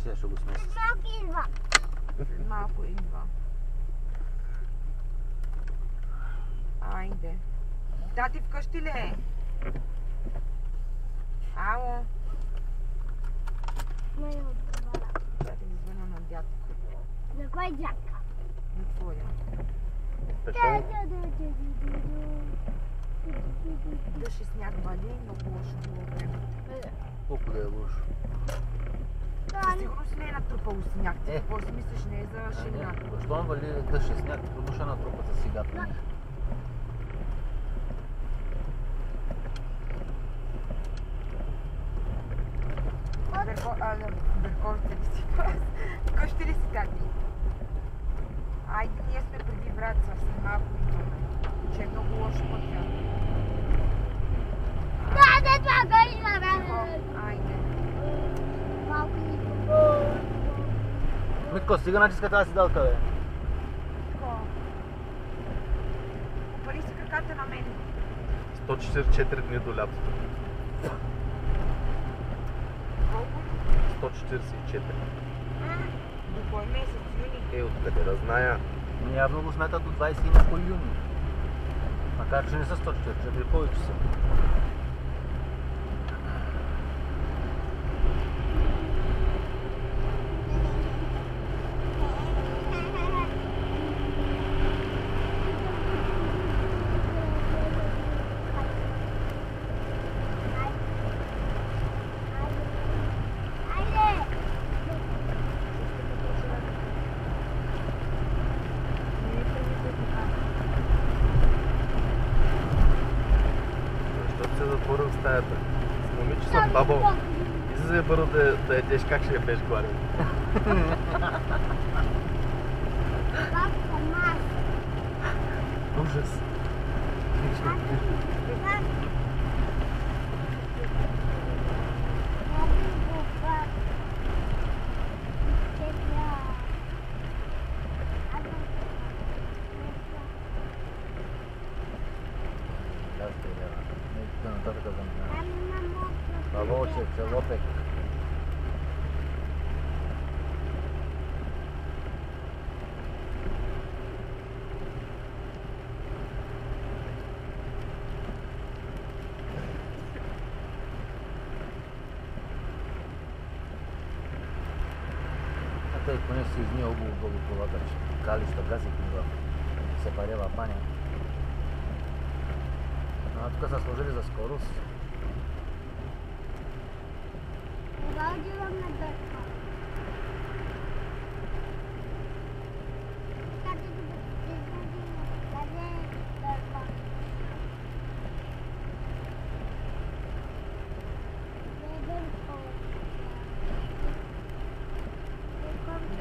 ще ще го смеси. Малко идва. След малко идва. Айде. Тати вкъщи ли е? Ало. Не отговаря. Тати ми звъна на дядко. На кой джака? На твоя. Дъжд и сняг вали, много лошо било време. Колко да е лошо. Сигурно си не е натрупало сняг. Ти Е. какво си мислиш, не е за шегна? Щом вали дъжд сняг, трудно ще натрупа за сега. Берковица ли си? Вкъщи ли си, тати? Айде, ние сме преди Враца, след малко идваме. Че е много лошо пътя. Да, да, това го има, Тихо, бе. айде. Малко идва. Митко, стига натиска тази седалка, бе. Тихо. Опали си краката на мен. 144 дни до лятото. Колко? 144. До кой месец? Юни? Е, откъде да зная. Ми Явно го сметат до 20 и някой юни. Макар, че не са 144, повече са. Айде. Защото се затворил в стаята. С момиче съм бабо. Излизай бързо да, да ядеш как ще я беш гладен. Бабка, мас. Ужас. Да, ще е, да. Не, тук Паволче, Целопек. А той поне си изния обул долу колата, че калища газик ми в сепарела баня. А тук са сложили за скорост. Не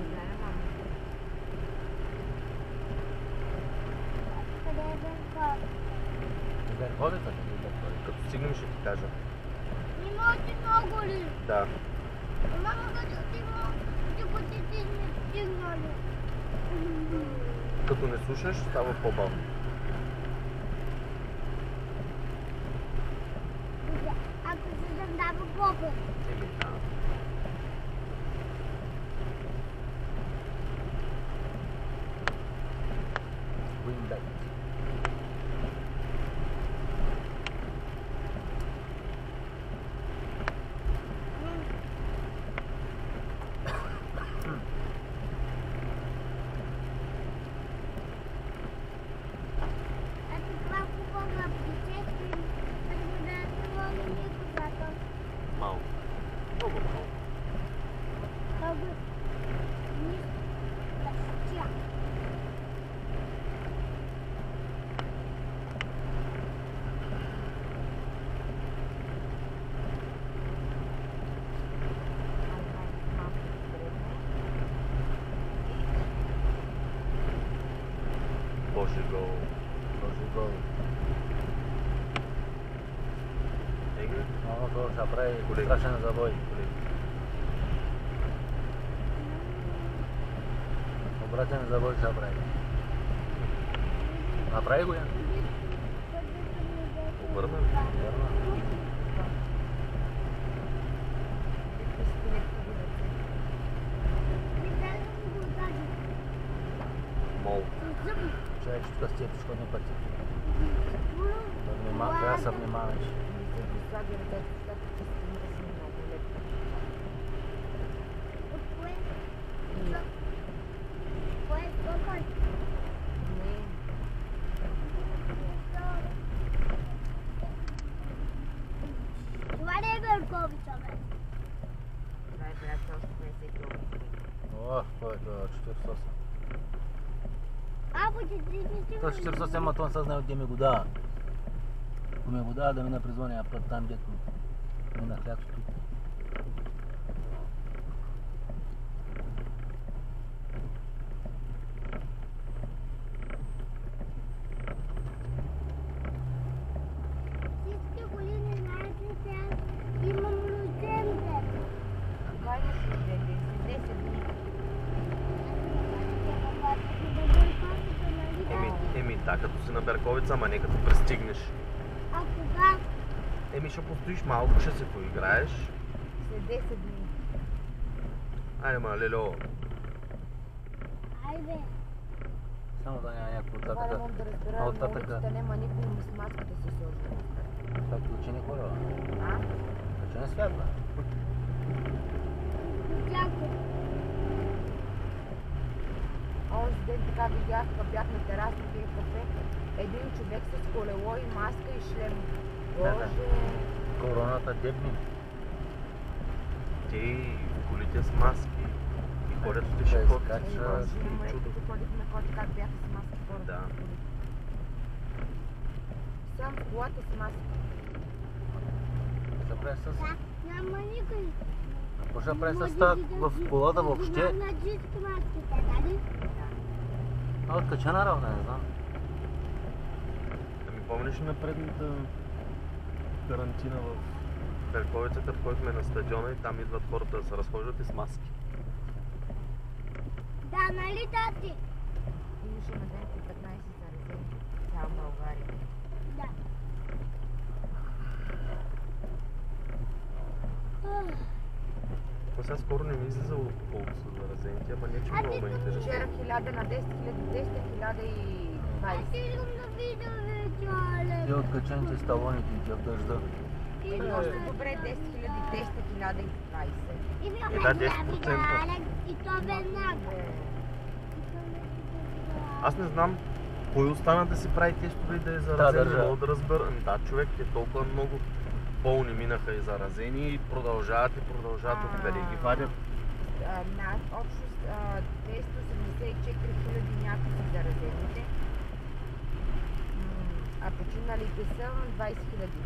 знам, ама. Верховета ли? Верховета. Като стигнем ще ти кажа. Още много ли? Да. Мама като отива, ти потите сме стигнали. Като не слушаш, става по-бавно. Ако се задава бобър. Еми, да. Winback. Ето това хубаво на причесвам, като да това ми когато Малко. Много малко. много ни лъщя. Боже го. Този гол. Еге. Много гол ще прави Колеги. страшен забой. Обратен забой ще прави. Направи го я. Обърна. Вярно. Ходиш тук с тия пешеходни пъти. Да внима, трябва да се внимаваш. Не се слага ръцете, защото чистите са много леко. Не, Това не е Берковица, бе. това е брат още 50 км. О, кой е това? 48. А, по 40 То 48, ама то не се знае отде ми го дава. Ако ми го дава да мина през ония път там, дето мина лятото. Всички коли не знаят ли сега имам рожден Кой не си дете? С 10 дни. Еми, еми, да, като си на Берковица, ама не като пристигнеш. А кога? Еми, ще постоиш малко, ще се поиграеш. След 10 дни. Айде, ма, лело, Айде. Само да няма някакво Това не оттатъка. мога да разбера. А На оттатъка? улицата няма никой с маската си сложил. Това ключи не хора. А? Ключи не святла. Така видях, като бях на тераса, пие кафе, един човек с колело и маска и шлем. Да, да. Боже, Короната дебни. те и колите с маски и ходят от Да, и има чудо. ходихме ход, как бяха с маски хората. Да. в колите. Сам в колата с маска. Ще прави с... Да, няма никой. Какво ще прави с тази в колата въобще? На джитко маските, нали? А откача наравна, не знам. Ами помниш ли на предната карантина в Берковица, като ходихме на стадиона и там идват хората да се разхождат и с маски. Да, нали, тати? Имаше на ден по 15 заразени в цяла България. Да. Ах, Ма сега скоро не ми излиза колко са заразените, ама не че А ти много ме интересува. Вчера 1000 на 10 000, 10 и Аз 20. искам да видя вече, Алек. И откачените сталоните и в дъжда. И Е, да още добре 10 000, 10 1020. И вие Е, да, да, 10%. видя, Алек, и то веднага. Е, Аз не знам кой остана да си прави тестове и да е заразен, мога да разбера. Ами Да, човек, те толкова много болни минаха и заразени и продължават и продължават А. откъде ги вадят. а, на общо а, 284 хиляди някакви са заразените. А починалите са 20 хиляди.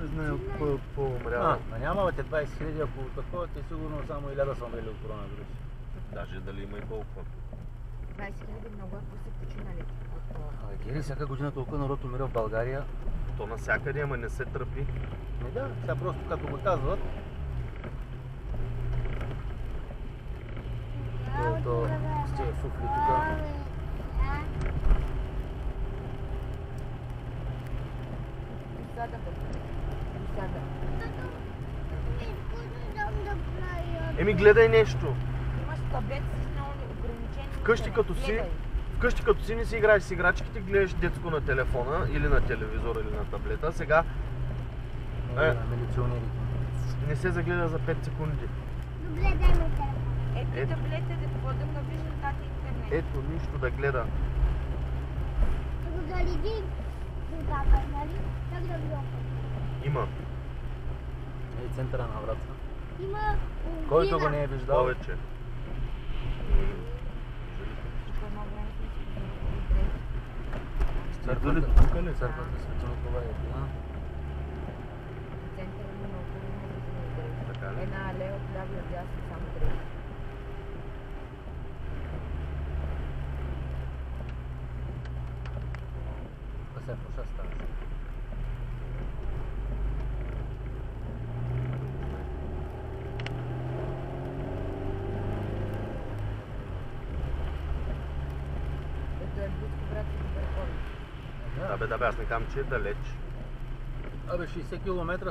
Не знам кой е А, по-умрял. ма няма бе, те 20 хиляди, ако такова, те сигурно само 1000 са умрели от коронавирус. Даже дали има и толкова. 20 хиляди много ако са починалите. от Гери, всяка година толкова народ умира в България. То навсякъде, ама не се тръпи. Не да, сега просто като го казват, то, то с тия фуфли тук. Еми гледай нещо. Имаш таблет с много ограничени. Вкъщи като си, Гледай. Вкъщи като си не си играеш с играчките, гледаш детско на телефона или на телевизора или на таблета. Сега Е, Е. не се загледа за 5 секунди. Добре, дай ми телефон. Ето таблета, да какво да виждам тати интернет. Ето, нищо да гледа. Да го зареди нали? Как да го Има. Е, центъра на Враца. Има Който го не е виждал, Повече. Тук едно време сме си говорили дрехи. Идва ли църквата, тук ли? църквата Свети Николай е била. В центъра има много магазини дрехи. Така ли? Една алея от ляво и дясно само дрехи. Тук сега какво ще става? Ето е близко брат си до Берковица. Да бе, да бе, аз не казвам, че е далеч. Абе, 60 км